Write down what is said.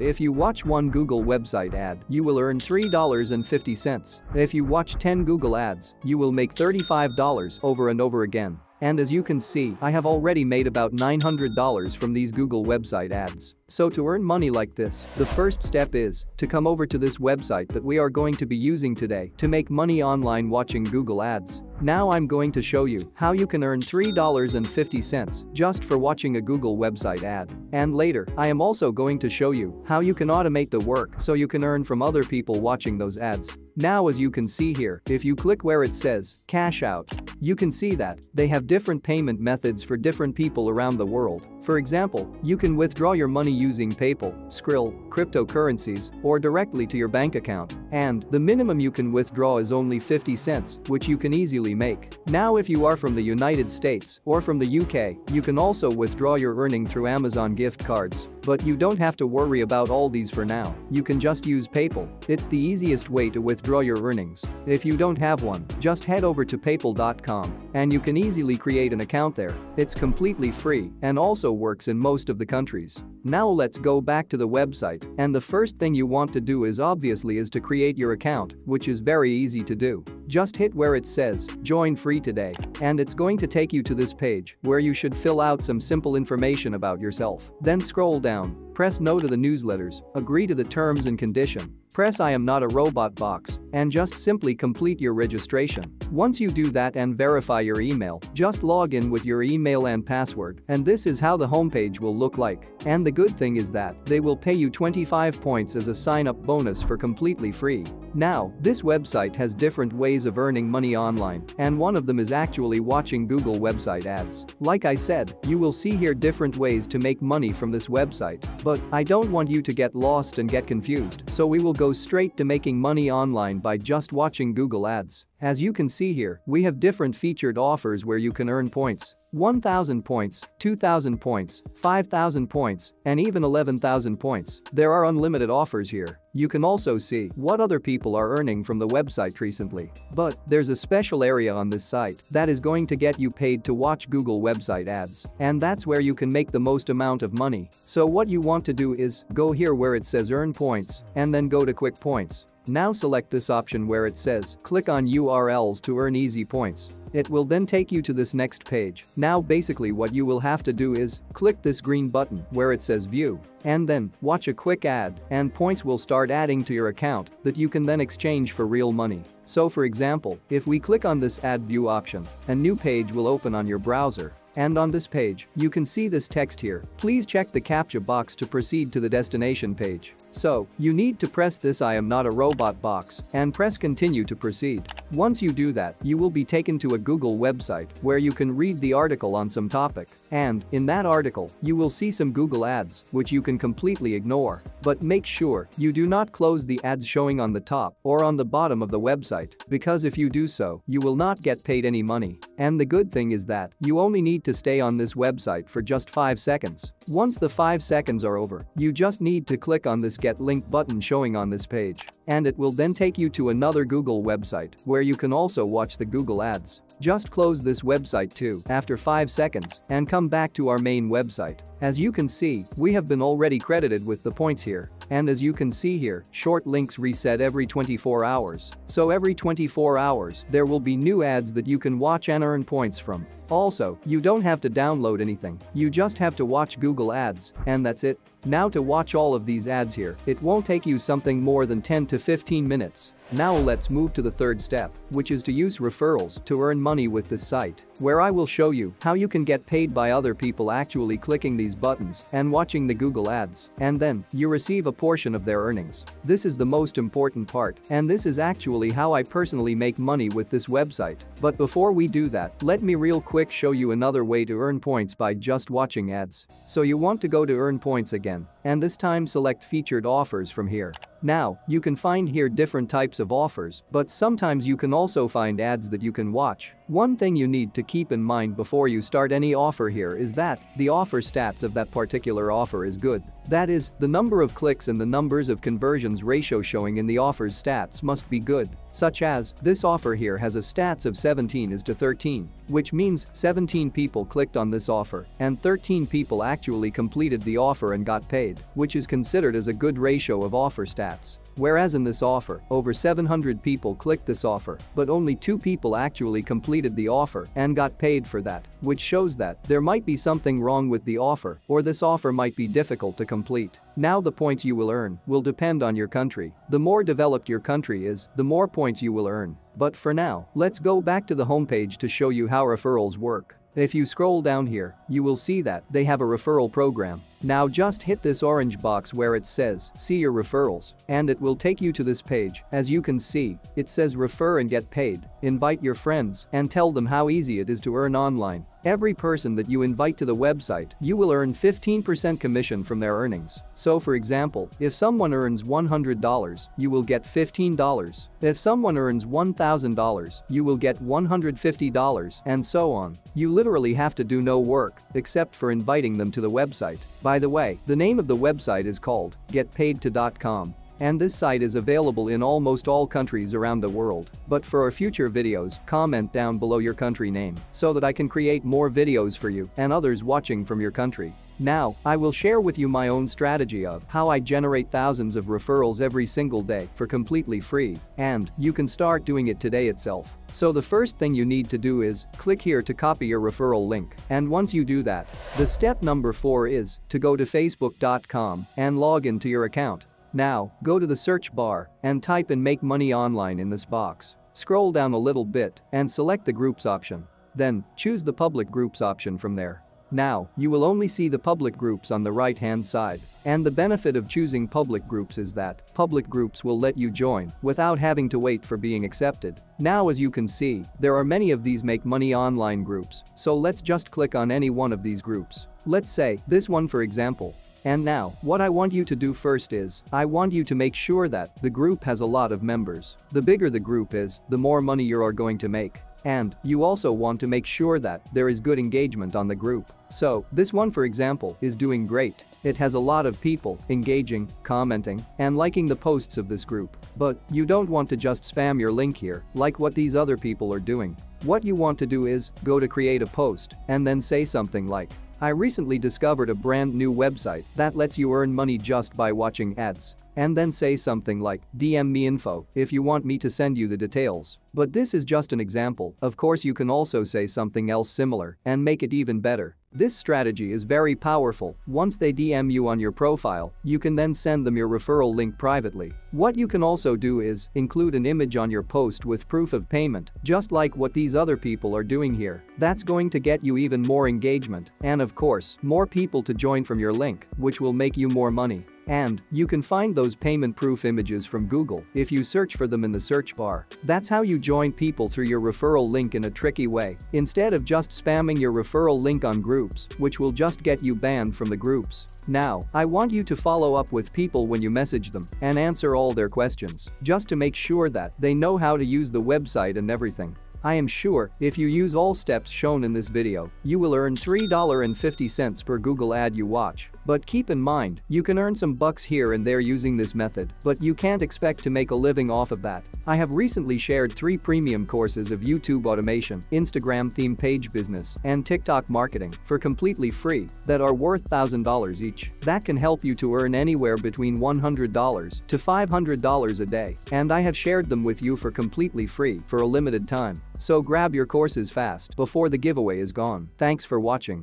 If you watch one Google website ad, you will earn $3.50. If you watch 10 Google ads, you will make $35 over and over again. And as you can see, I have already made about $900 from these Google website ads. So to earn money like this, the first step is to come over to this website that we are going to be using today to make money online watching Google ads. Now I'm going to show you how you can earn $3.50 just for watching a Google website ad. And later, I am also going to show you how you can automate the work so you can earn from other people watching those ads. Now as you can see here, if you click where it says cash out, you can see that they have different payment methods for different people around the world. For example, you can withdraw your money using PayPal, Skrill, cryptocurrencies, or directly to your bank account. And the minimum you can withdraw is only 50 cents, which you can easily make. Now if you are from the United States or from the UK, you can also withdraw your earning through Amazon gift cards. But you don't have to worry about all these for now, you can just use PayPal. It's the easiest way to withdraw your earnings. If you don't have one, just head over to paypal.com and you can easily create an account there. It's completely free and also works in most of the countries. Now let's go back to the website and the first thing you want to do is obviously is to create your account, which is very easy to do. Just hit where it says join free today and it's going to take you to this page where you should fill out some simple information about yourself. Then scroll down, press no to the newsletters, agree to the terms and condition, Press I am not a robot box and just simply complete your registration. Once you do that and verify your email, just log in with your email and password and this is how the homepage will look like. And the good thing is that they will pay you 25 points as a sign-up bonus for completely free. Now, this website has different ways of earning money online and one of them is actually watching Google website ads. Like I said, you will see here different ways to make money from this website, but I don't want you to get lost and get confused, so we will go straight to making money online by just watching Google ads. As you can see here, we have different featured offers where you can earn points. 1,000 points, 2,000 points, 5,000 points, and even 11,000 points. There are unlimited offers here. You can also see what other people are earning from the website recently. But there's a special area on this site that is going to get you paid to watch Google website ads. And that's where you can make the most amount of money. So what you want to do is go here where it says earn points and then go to quick points. Now select this option where it says click on URLs to earn easy points. It will then take you to this next page. Now basically what you will have to do is click this green button where it says view and then watch a quick ad and points will start adding to your account that you can then exchange for real money. So for example, if we click on this add view option, a new page will open on your browser and on this page, you can see this text here. Please check the CAPTCHA box to proceed to the destination page. So, you need to press this I am not a robot box and press continue to proceed. Once you do that, you will be taken to a Google website where you can read the article on some topic. And, in that article, you will see some Google ads, which you can completely ignore. But make sure you do not close the ads showing on the top or on the bottom of the website, because if you do so, you will not get paid any money. And the good thing is that you only need to stay on this website for just 5 seconds. Once the 5 seconds are over, you just need to click on this get link button showing on this page. And it will then take you to another Google website where you can also watch the Google ads. Just close this website too after 5 seconds and come back to our main website. As you can see, we have been already credited with the points here. And as you can see here, short links reset every 24 hours. So every 24 hours, there will be new ads that you can watch and earn points from. Also, you don't have to download anything, you just have to watch Google ads, and that's it. Now to watch all of these ads here, it won't take you something more than 10 to 15 minutes. Now let's move to the third step, which is to use referrals to earn money with this site, where I will show you how you can get paid by other people actually clicking these buttons and watching the Google ads, and then you receive a portion of their earnings. This is the most important part, and this is actually how I personally make money with this website. But before we do that, let me real quick show you another way to earn points by just watching ads. So you want to go to earn points again, and this time select featured offers from here. Now, you can find here different types of offers, but sometimes you can also find ads that you can watch. One thing you need to keep in mind before you start any offer here is that the offer stats of that particular offer is good. That is, the number of clicks and the numbers of conversions ratio showing in the offer's stats must be good, such as, this offer here has a stats of 17 is to 13, which means 17 people clicked on this offer and 13 people actually completed the offer and got paid, which is considered as a good ratio of offer stats. Whereas in this offer, over 700 people clicked this offer, but only 2 people actually completed the offer and got paid for that, which shows that there might be something wrong with the offer or this offer might be difficult to complete. Now the points you will earn will depend on your country. The more developed your country is, the more points you will earn. But for now, let's go back to the homepage to show you how referrals work. If you scroll down here, you will see that they have a referral program. Now just hit this orange box where it says see your referrals and it will take you to this page. As you can see, it says refer and get paid, invite your friends and tell them how easy it is to earn online. Every person that you invite to the website, you will earn 15% commission from their earnings. So for example, if someone earns $100, you will get $15. If someone earns $1,000, you will get $150 and so on. You literally have to do no work except for inviting them to the website. By the way, the name of the website is called getpaidto.com. And this site is available in almost all countries around the world. But for our future videos, comment down below your country name so that I can create more videos for you and others watching from your country. Now, I will share with you my own strategy of how I generate thousands of referrals every single day for completely free, and you can start doing it today itself. So the first thing you need to do is click here to copy your referral link, and once you do that, the step number 4 is to go to facebook.com and log into your account. Now, go to the search bar and type in make money online in this box. Scroll down a little bit and select the groups option. Then, choose the public groups option from there. Now, you will only see the public groups on the right hand side. And the benefit of choosing public groups is that public groups will let you join without having to wait for being accepted. Now as you can see, there are many of these make money online groups, so let's just click on any one of these groups. Let's say, this one for example, and now, what I want you to do first is, I want you to make sure that the group has a lot of members. The bigger the group is, the more money you are going to make. And you also want to make sure that there is good engagement on the group. So, this one for example is doing great. It has a lot of people engaging, commenting, and liking the posts of this group. But you don't want to just spam your link here like what these other people are doing. What you want to do is go to create a post and then say something like, I recently discovered a brand new website that lets you earn money just by watching ads. And then say something like, DM me info if you want me to send you the details. But this is just an example, of course you can also say something else similar and make it even better. This strategy is very powerful. Once they DM you on your profile, you can then send them your referral link privately. What you can also do is include an image on your post with proof of payment, just like what these other people are doing here. That's going to get you even more engagement and of course, more people to join from your link, which will make you more money. And you can find those payment proof images from Google if you search for them in the search bar. That's how you join people through your referral link in a tricky way, instead of just spamming your referral link on groups, which will just get you banned from the groups. Now, I want you to follow up with people when you message them and answer all their questions, just to make sure that they know how to use the website and everything. I am sure, if you use all steps shown in this video, you will earn $3.50 per Google ad you watch. But keep in mind, you can earn some bucks here and there using this method, but you can't expect to make a living off of that. I have recently shared three premium courses of YouTube automation, Instagram theme page business, and TikTok marketing for completely free that are worth $1,000 each. That can help you to earn anywhere between $100 to $500 a day, and I have shared them with you for completely free for a limited time. So grab your courses fast before the giveaway is gone. Thanks for watching.